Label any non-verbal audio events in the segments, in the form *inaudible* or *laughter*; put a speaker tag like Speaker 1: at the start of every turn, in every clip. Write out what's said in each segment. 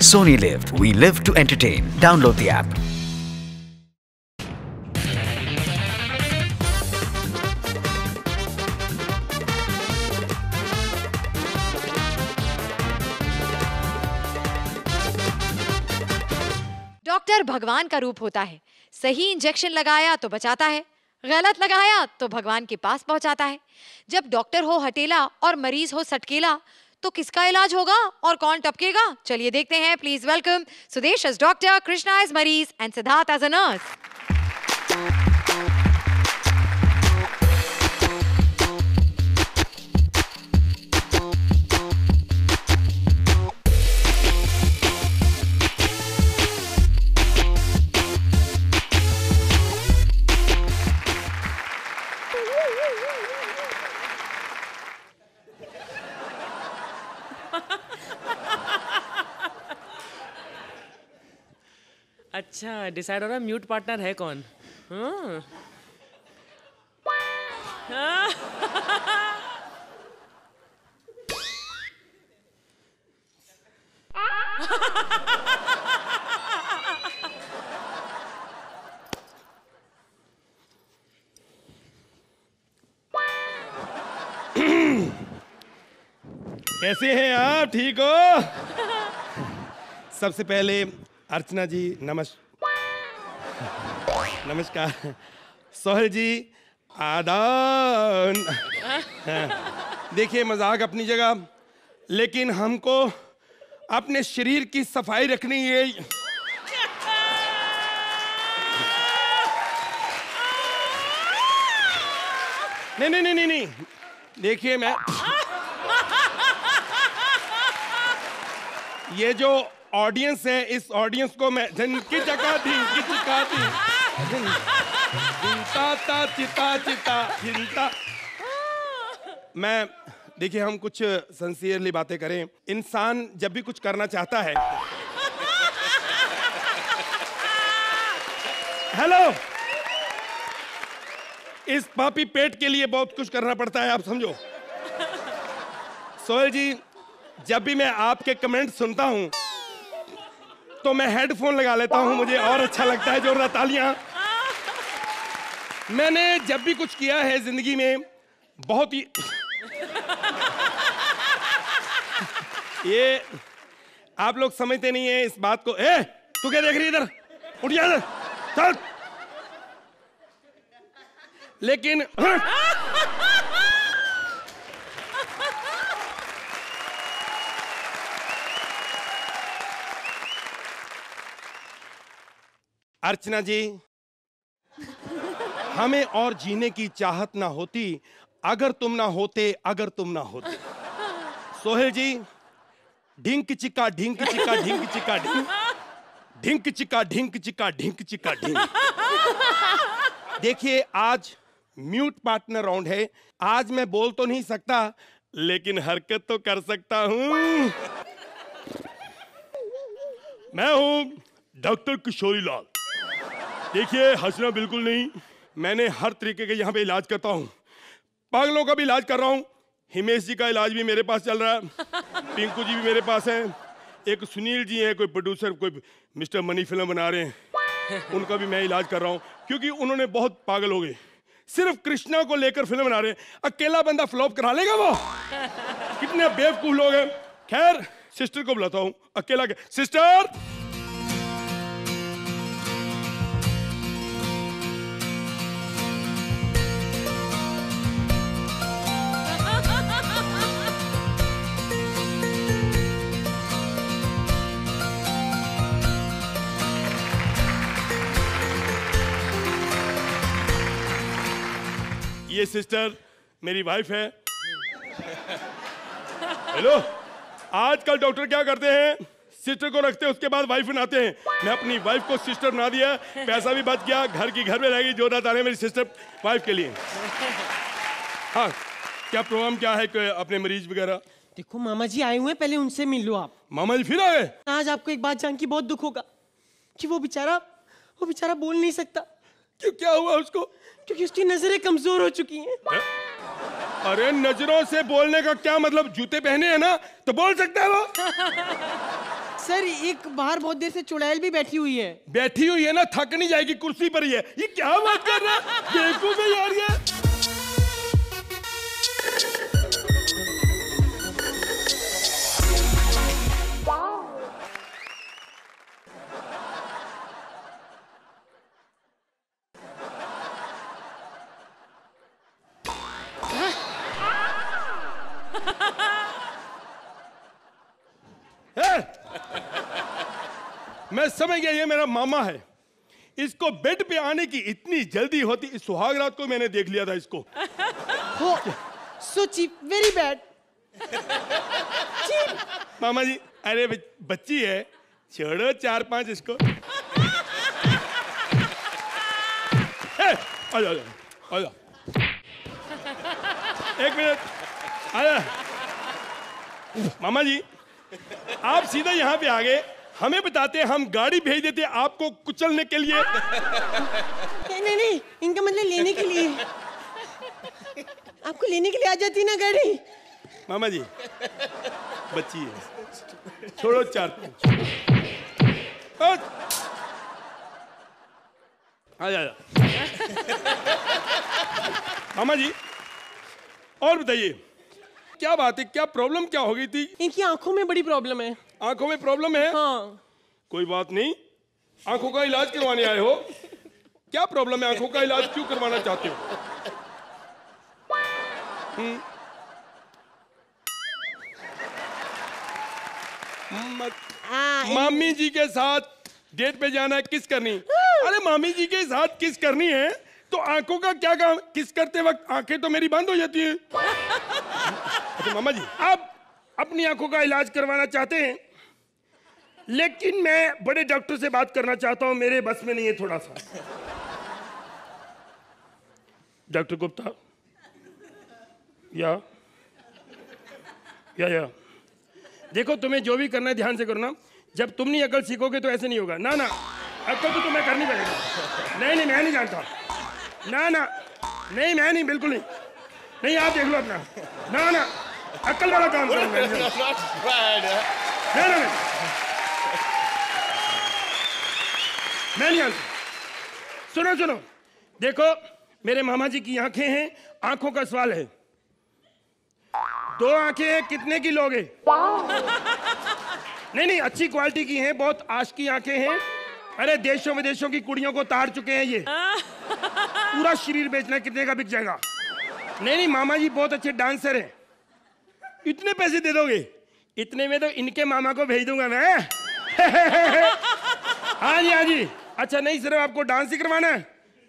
Speaker 1: Sony Live. We live to entertain. Download the app.
Speaker 2: Doctor भगवान का रूप होता है सही इंजेक्शन लगाया तो बचाता है गलत लगाया तो भगवान के पास पहुंचाता है जब डॉक्टर हो हटेला और मरीज़ हो सटकेला तो किसका इलाज होगा और कौन टपकेगा? चलिए देखते हैं please welcome Sudesh as doctor Krishna as मरीज़ and Siddharth as a nurse
Speaker 3: अच्छा डिसाइड हो रहा है म्यूट पार्टनर है कौन? हाँ।
Speaker 4: कैसे हैं आप? ठीक हो? सबसे पहले अर्चना जी, नमस् नमस्कार। सोहेल जी, आदान। देखिए, मज़ाक अपनी जगह, लेकिन हमको अपने शरीर की सफ़ाई रखनी है। नहीं नहीं नहीं नहीं देखिए, मैं ये जो ऑडियंस है, इस ऑडियंस को मैं की चका थी की चका थी। चिंता ता चिता चिता, चिंता। मैं, देखिए, हम कुछ सिंसियरली बातें करें। इंसान जब भी कुछ करना चाहता है। हेलो इस पापी पेट के लिए बहुत कुछ करना पड़ता है, आप समझो। सोहेल जी, जब भी मैं आपके कमेंट सुनता हूँ तो मैं हेडफोन लगा लेता हूँ, मुझे और अच्छा लगता है, जोरदार तालियाँ। मैंने जब भी कुछ किया है ज़िंदगी में, बहुत ही ये आप लोग समझते नहीं है इस बात को। ए, तू क्या देख रही इधर? उठ जा इधर। चल। लेकिन अर्चना जी, हमें और जीने की चाहत ना होती, अगर तुम ना होते, अगर तुम ना होते। सोहेल जी, ढिंक चिका ढिंक चिका ढिंक चिका, ढिंक ढिंक चिका ढिंक चिका ढिंक चिका, ढिंक। देखिए, आज म्यूट पार्टनर राउंड है। आज मैं बोल तो नहीं सकता, लेकिन हरकत तो कर सकता हूँ। मैं हूँ डॉक्टर किशोरी लाल देखिए, हंसना बिल्कुल नहीं। मैंने हर तरीके के यहाँ पे इलाज करता हूँ। पागलों का भी इलाज कर रहा हूँ। हिमेश जी का इलाज भी मेरे पास चल रहा है। पिंकू जी भी मेरे पास हैं। एक सुनील जी हैं, कोई प्रोड्यूसर कोई मिस्टर मनी फ़िल्म बना रहे हैं। उनका भी मैं इलाज कर रहा हूँ, क्योंकि उन्होंने बहुत पागल हो गए। सिर्फ़ कृष्णा को लेकर फ़िल्म बना रहे हैं। अकेला बंदा फ्लॉप करा लेगा वो? कितने बेवकूफ़ लोग हैं। खैर सिस्टर को बुलाता हूँ। अकेला के सिस्टर ये सिस्टर मेरी वाइफ है। हेलो आजकल डॉक्टर क्या करते हैं? सिस्टर को रखते हैं उसके बाद वाइफ बनाते हैं। मैं अपनी वाइफ को सिस्टर बना दिया पैसा भी बच गया घर की घर में रहेगी जो रात मेरी सिस्टर वाइफ के लिए। हाँ क्या प्रोग्राम क्या है कि अपने मरीज़ वगैरह?
Speaker 5: देखो मामा जी आए हुए हैं पहले उनसे मिल लो आप।
Speaker 4: मामा जी फिर आ गए
Speaker 5: आज आपको एक बात जान के बहुत दुख होगा कि वो बेचारा वो बेचारा बोल नहीं सकता।
Speaker 4: क्यों क्या हुआ उसको?
Speaker 5: क्योंकि उसकी नज़रें कमज़ोर हो चुकी हैं।
Speaker 4: अरे नज़रों से बोलने का क्या मतलब? जूते पहने हैं ना तो बोल सकता है वो। *laughs*
Speaker 5: सर एक बाहर बहुत देर से चुड़ैल भी बैठी हुई है।
Speaker 4: बैठी हुई है ना थक नहीं जाएगी कुर्सी पर ही है। ये क्या बात कर रहा है यार ये। मैं समझ गया ये मेरा मामा है। इसको बेड पे आने की इतनी जल्दी होती इस सुहाग रात को मैंने देख लिया था इसको।
Speaker 5: सो चीप वेरी बैड
Speaker 4: मामा जी अरे बच्ची है छोड़ो चार पाँच इसको। *laughs* ए, आ जाओ आ जाओ एक मिनट आ जा मामा जी आप सीधा यहाँ पे आ गए। हमें बताते हम गाड़ी भेज देते आपको कुचलने के लिए।
Speaker 5: नहीं नहीं नहीं इनका मतलब लेने के लिए। आपको लेने के लिए आ जाती ना गाड़ी?
Speaker 4: मामा जी बच्ची है। छोड़ो चार। आ जा। मामा जी और बताइए क्या बात है क्या प्रॉब्लम क्या हो गई थी?
Speaker 5: इनकी आँखों में बड़ी प्रॉब्लम है।
Speaker 4: आँखों में प्रॉब्लम है?
Speaker 5: हाँ।
Speaker 4: कोई बात नहीं। आँखों का इलाज करवाने आए हो। क्या प्रॉब्लम है? आँखों का इलाज क्यों करवाना चाहते हो? हम्म।
Speaker 5: हाँ,
Speaker 4: मामी जी के साथ डेट पे जाना है किस करनी? अरे मामी जी के साथ किस करनी है? तो आँखों का क्या काम? किस करते वक्त आँखें तो मेरी बंद हो जाती हैं? *laughs* अच्छा मामा जी आप अपनी आँखों का इलाज करवाना चाहते हैं? लेकिन मैं बड़े डॉक्टर से बात करना चाहता हूँ मेरे बस में नहीं है थोड़ा सा। डॉक्टर गुप्ता? या? या या। देखो तुम्हें जो भी करना है ध्यान से करना जब तुम नहीं अकल सीखोगे तो ऐसे नहीं होगा। ना ना। अकल तो तुम्हें करनी पड़ेगी। नहीं नहीं मैं नहीं जानता। ना ना। नहीं मैं नहीं बिल्कुल नहीं। नहीं आप देख लो अपना। ना ना। अकल वाला काम करो नहीं जानता। ना ना ना। मैं नहीं जानता सुनो सुनो। देखो मेरे मामा जी की आँखें हैं आँखों का सवाल है। दो आँखें हैं कितने की लोगे? *laughs* नहीं नहीं अच्छी क्वालिटी की हैं बहुत आश की आँखें हैं। अरे देशों विदेशों की कुड़ियों को तार चुके हैं ये। *laughs* पूरा शरीर बेचना कितने का बिक जाएगा? नहीं नहीं मामा जी बहुत अच्छे डांसर हैं। इतने पैसे दे दोगे? इतने में तो इनके मामा को भेज दूँगा मैं। *laughs* हाँ जी हाँ जी। अच्छा नहीं, सिर्फ़ आपको डांस ही करवाना है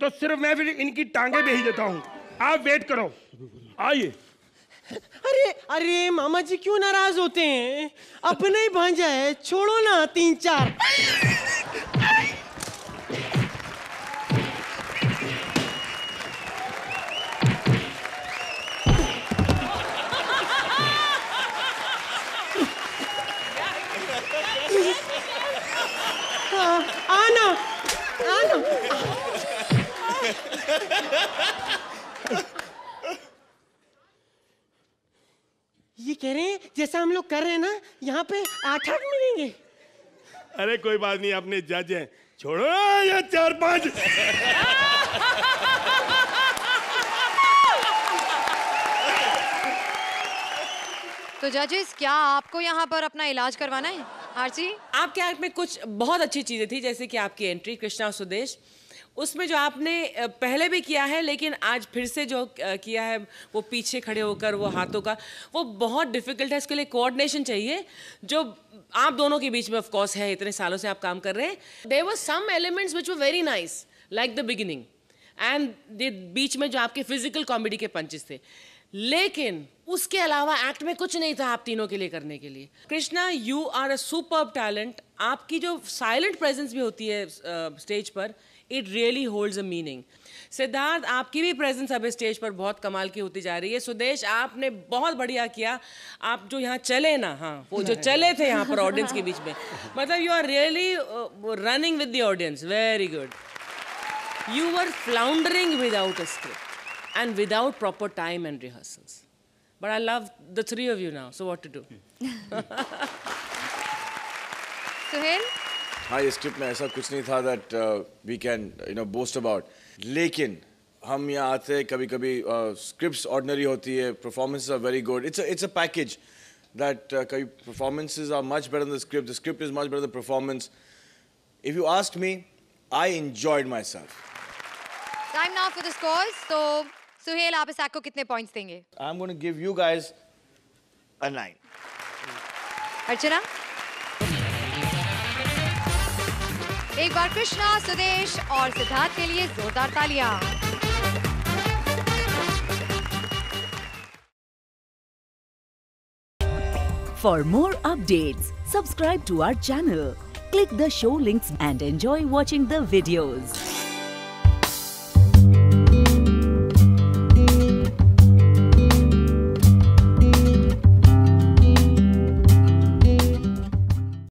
Speaker 4: तो सिर्फ़ मैं फिर इनकी टांगे भेज देता हूँ। आप वेट करो। आइए।
Speaker 5: अरे अरे, मामा जी क्यों नाराज़ होते हैं? अपने ही भांजा है, छोड़ो ना, तीन चार। ये कह रहे हैं जैसा हम लोग कर रहे हैं ना यहाँ पे आठ आठ मिलेंगे।
Speaker 4: अरे कोई बात नहीं अपने जज हैं। छोड़ो ये चार पाँच।
Speaker 2: तो जजेस क्या आपको यहाँ पर अपना इलाज करवाना है? आरसी?
Speaker 6: आपके एक्ट में कुछ बहुत अच्छी चीज़ें थी जैसे कि आपकी एंट्री कृष्णा और सुदेश। उसमें जो आपने पहले भी किया है, लेकिन आज फिर से जो किया है, वो पीछे खड़े होकर, वो हाथों का, वो बहुत डिफ़िकल्ट है, इसके लिए कोऑर्डिनेशन चाहिए, जो आप दोनों के बीच में ऑफ़ कोर्स है, इतने सालों से आप काम कर रहे हैं। There were some elements which were very nice like the beginning and बीच में जो आपके फ़िज़िकल कॉमेडी के पंचेस थे। लेकिन उसके अलावा एक्ट में कुछ नहीं था आप तीनों के लिए करने के लिए। Krishna you are a super talent आपकी जो साइलेंट प्रेजेंस भी होती है स्टेज पर it really holds a meaning Siddharth आपकी भी प्रेजेंस अब स्टेज पर बहुत कमाल की होती जा रही है। सुदेश आपने बहुत बढ़िया किया। आप जो यहाँ चले ना हाँ वो जो चले थे यहाँ पर ऑडियंस के बीच में मतलब you are really running with the audience very good you are floundering without script and without proper time and rehearsals. But I love the three of you now, so what to do? *laughs*
Speaker 2: Suhail
Speaker 7: हाँ ये script में ऐसा कुछ नहीं था that we can you know boast about लेकिन हम यहाँ आते हैं कभी कभी स्क्रिप्ट्स ऑर्डिनरी होती है performance are very good it's it's a package that कभी performances are much better the script the script is much better the performance if you ask me I enjoyed myself
Speaker 2: time now for the scores तो सुहेल आप इस act को कितने points देंगे?
Speaker 7: I am going to give you guys a nine
Speaker 2: Archana? एक बार कृष्णा सुदेश और सिद्धार्थ के लिए जोरदार तालियाँ।
Speaker 8: For more update subscribe to our channel click the show links and enjoy watching the videos